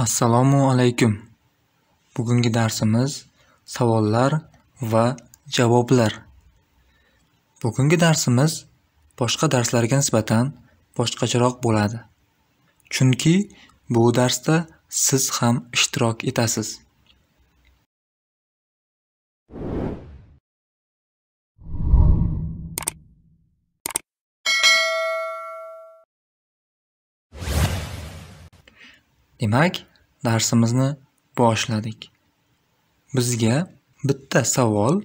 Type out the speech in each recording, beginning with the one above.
Assalomu alaykum. Bugungi darsimiz savollar va javoblar. Bugungi darsimiz boshqa darslarga nisbatan boshqacharoq bo'ladi. Chunki bu darsda siz ham ishtirok etasiz. Demak, darsimizni boshladik. Bizga bitta savol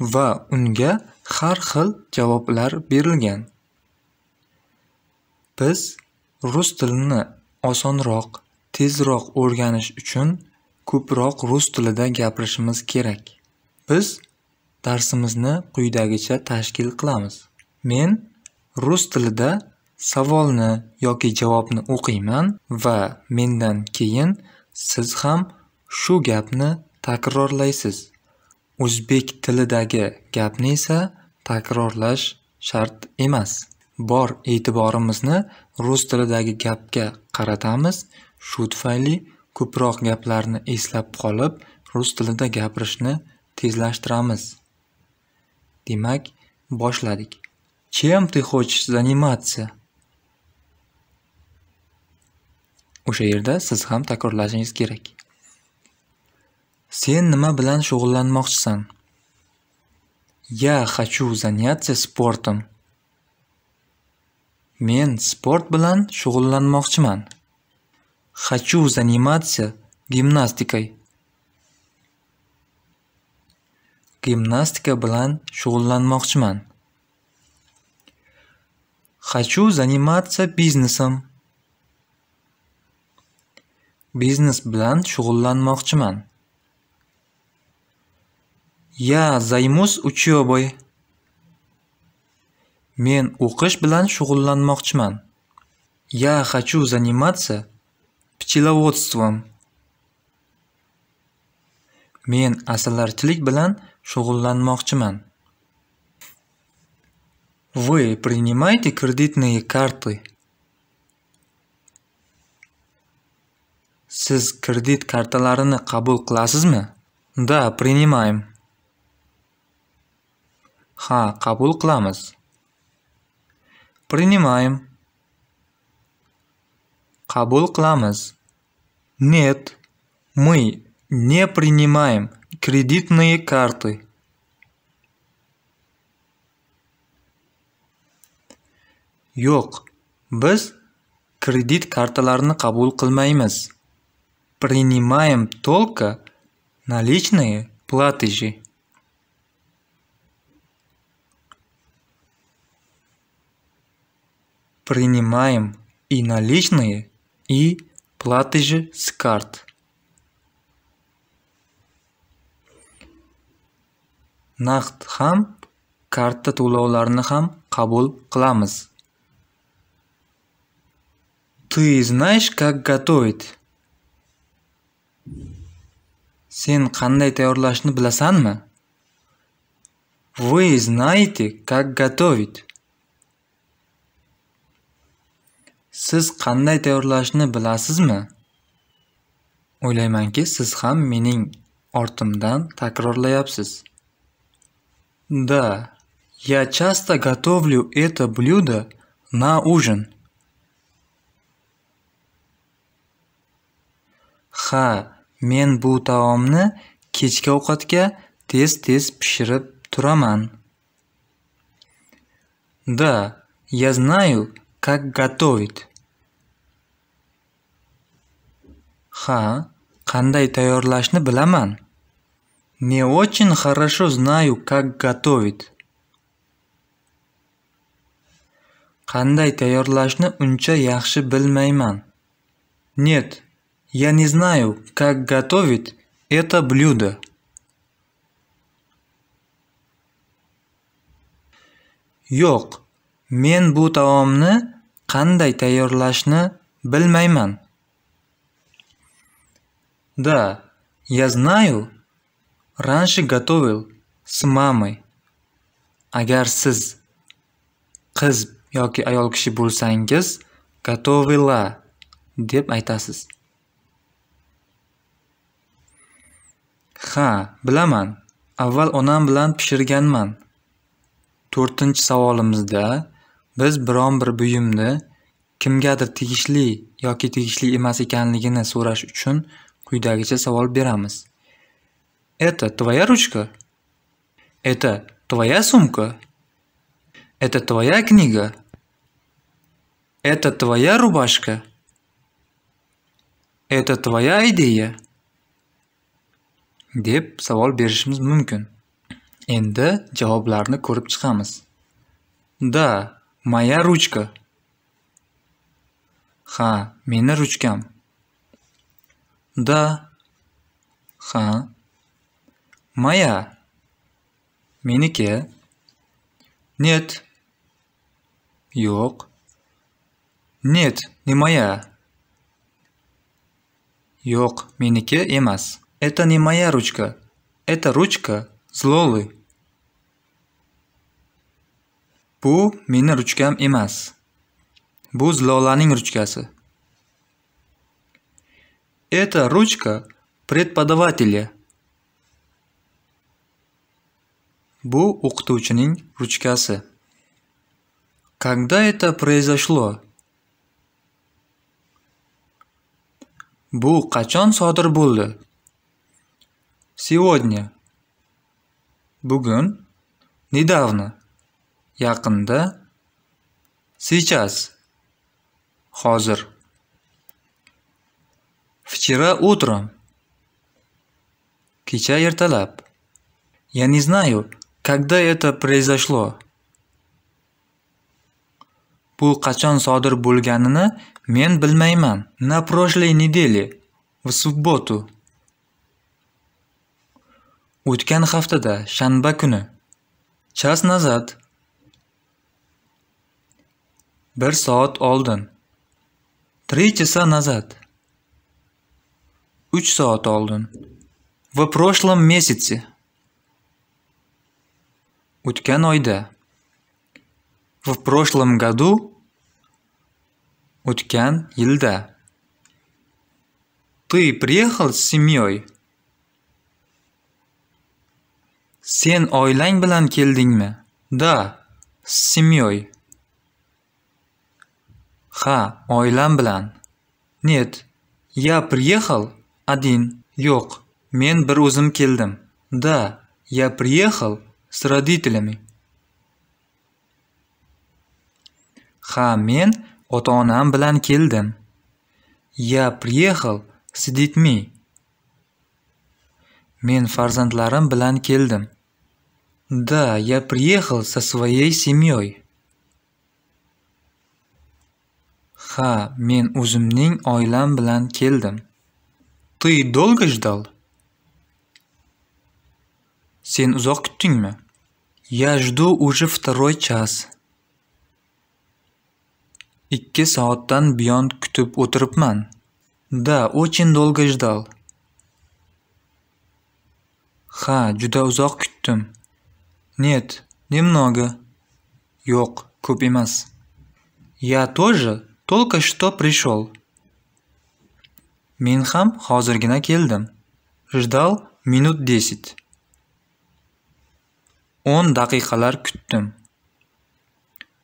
va unga har xil javoblar berilgan. Biz rus tilini osonroq, tezroq o'rganish uchun ko'proq rus tilida gapirishimiz kerak. Biz darsimizni quyidagicha tashkil qilamiz. Men rus tilida savolni yoki javobni o'qiyman va mendan keyin siz ham shu gapni takrorlaysiz. O'zbek tilidagi gapni esa takrorlash shart emas. Bor e'tiborimizni rus tilidagi gapga qaratamiz. Shu tufayli ko'proq gaplarni eslab qolib, rus tilida gapirishni tezlashtiramiz. Demak, boshladik. Чем ты хочешь заниматься? O'sha yerda siz ham takrorlashingiz kerak. Sen nima bilan shug'ullanmoqchisan? Я хочу заняться спортом. Men sport bilan shug'ullanmoqchiman. Хочу заниматься гимнастикой. Gimnastika bilan shug'ullanmoqchiman. Хочу заниматься бизнесом. Biznes bilan shug'ullanmoqchiman. Я займусь учебой. Men o'qish bilan shug'ullanmoqchiman. Я хочу заниматься пчеловодством. Men asalarichilik bilan shug'ullanmoqchiman. Вы принимаете кредитные карты? Siz kredit kartalarini qabul qilasizmi? Да, принимаем. Ha, qabul qilamiz. Принимаем. Qabul qilamiz. Нет, мы не принимаем кредитные карты. Yo'q, biz kredit kartalarini qabul qilmaymiz. Принимаем только наличные платежи. Принимаем и наличные, и платежи с карт. Naqd ham, karta to'lovlarini ham qabul qilamiz. Ты знаешь, как готовить? Sen qanday tayyorlashni bilasanmi? Вы знаете, как готовить? Siz qanday tayyorlashni bilasizmi? O'ylaymanki, siz ham mening ortimdan takrorlayapsiz. Да, я часто готовлю это блюдо на ужин. Ha, men bu taomni kechki ovqatga tez-tez pishirib turaman. Да, я знаю, как готовить. Ha, qanday tayyorlashni bilaman. Не очень хорошо знаю, как готовить. Qanday tayyorlashni uncha yaxshi bilmayman. Нет, я не знаю, как готовить это блюдо. Yo'q, men bu taomni qanday tayyorlashni bilmayman. Да, я знаю. Раньше готовил с мамой. Agar siz qiz yoki ayol kishi bo'lsangiz, готовила deb aytasiz. Ha, bilaman. Avval onam bilan pishirganman. To'rtinchi savolimizda biz biron bir buyumni kimgadir tegishli yoki tegishli emas ekanligini so'rash uchun quyidagicha savol beramiz. Это твоя ручка? Это твоя сумка? Это твоя книга? Это твоя рубашка? Это твоя идея? Deb savol berishimiz mumkin. Endi javoblarni ko'rib chiqamiz. Да, моя ручка. Ha, meni ruchkam. Да. Ha. Моя. Meniki. Нет. Yo'q. Нет, не моя. Yo'q, meniki emas. Это не моя ручка. Это ручка Злолы. Bu meni ruchkam emas. Bu Zlolaning ruchkasi. Это ручка преподавателя. Bu o'qituvchining ruchkasi. Когда это произошло? Bu qachon sodir bo'ldi? Сегодня. Bugun. Недавно. Yaqinda. Сейчас. Hozir. Вчера утром. Kecha ertalab. Я не знаю, когда это произошло. Bu qachon sodir bo'lganini men bilmayman. На прошлой неделе, в субботу. O'tgan haftada shanba kuni. Chas nazad. 1 soat oldin. 3 часа назад 3 soat oldin. В прошлом месяце o'tgan oyda. В прошлом году o'tgan yilda. Ты приехал с семьей Sen oilang bilan keldingmi? Да, с семьей. Ha, oilam bilan. Нет, я приехал один. Yo'q, men bir o'zim keldim. Да, я приехал с родителями. Ha, men ota-onam bilan keldim. Я приехал с детьми. Men farzandlarim bilan keldim. Да, я приехал со своей семьей. Ha, men o'zimning oilam bilan keldim. Ты долго ждал? Sen uzoq kutdingmi? Я жду уже второй час. Ikki soatdan buyon kutib o'tiribman. Да, очень долго ждал. Ha, juda uzoq kutdim. Нет, немного. Yo'q, ko'p emas. Я тоже только что пришел. Men ham hozirgina keldim. Ждал minut 10. 10 daqiqalar kutdim.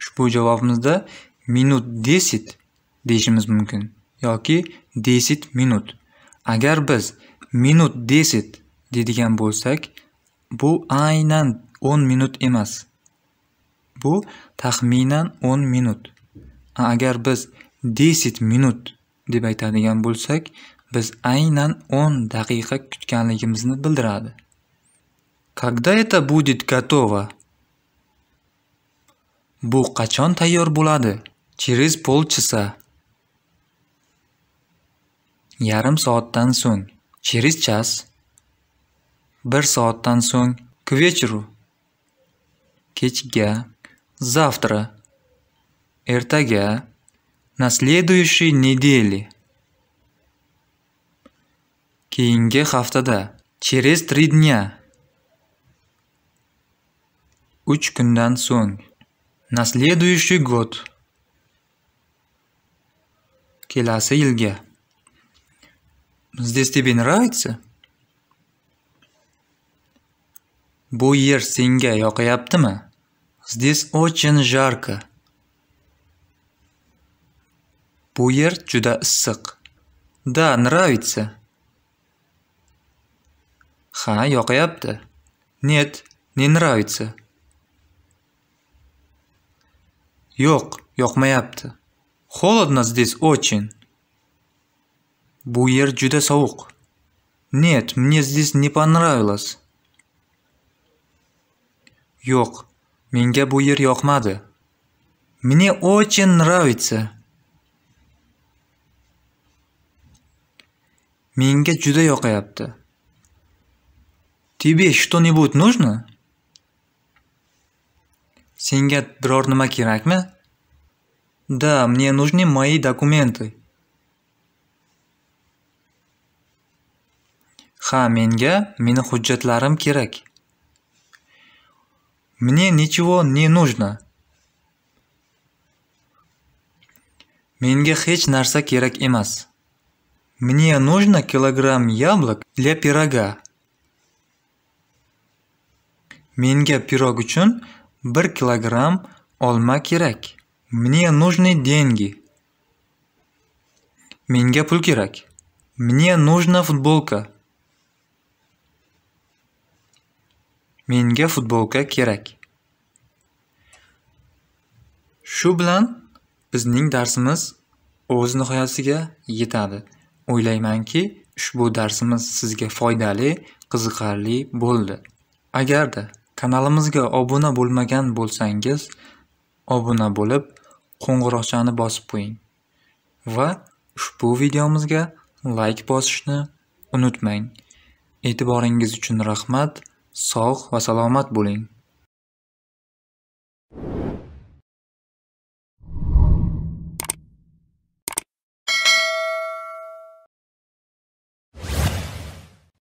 Ushbu javobimizda minut 10 deyishimiz mumkin yoki 10 minut. Agar biz minut 10 deydigan bo'lsak, bu aynan 10 minut emas. Bu taxminan 10 minut. Agar biz 10 minut deb aytadigan bo'lsak, biz aynan 10 daqiqa kutganligimizni bildiradi. Когда это будет готово? Bu qachon tayyor bo'ladi? Через полчаса. Yarim soatdan so'ng. Через час. Bir soatdan so'ng. К вечеру. Kechga. Завтра. Ertaga. На следующей неделе. Keyingi haftada. Через три дня. Uch kundan so'ng. На следующий год. Kelasi yilga. Здесь тебе нравится? Bu yer senga yoqayaptimi? Здесь очень жарко. Bu yer juda issiq. Да, нравится. Ha, yoqayapti. Нет, не нравится. Yo'q, yoqmayapti. Холодно здесь очень. Bu yer juda sovuq. Нет, мне здесь не понравилось. Yo'q, menga bu yer yoqmadi. Мне очень нравится. Menga juda yoqayapti. Тебе что-нибудь нужно? Senga biror nima kerakmi? Да, мне нужны мои документы. Ha, menga meni hujjatlarim kerak. Мне ничего не нужно. Menga hech narsa kerak emas. Мне нужно килограмм яблок для пирога. Menga pirog uchun 1 kilogramm olma kerak. Мне нужны деньги. Menga pul kerak. Мне нужна футболка. Menga futbolka kerak. Shu bilan bizning darsimiz o'z nihoyasiga yetadi. O'ylaymanki, ushbu darsimiz sizga foydali, qiziqarli bo'ldi. Agarda kanalimizga obuna bo'lmagan bo'lsangiz, obuna bo'lib, qo'ng'iroqchani bosib qo'ying va ushbu videomizga like bosishni unutmang. E'tiboringiz uchun rahmat. Sog' va salomat bo'ling.